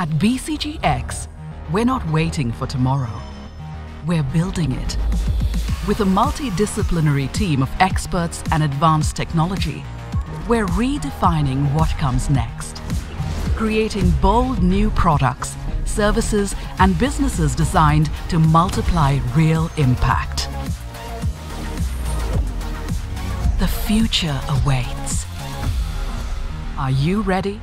At BCGX, we're not waiting for tomorrow. We're building it. With a multidisciplinary team of experts and advanced technology, we're redefining what comes next. Creating bold new products, services, and businesses designed to multiply real impact. The future awaits. Are you ready?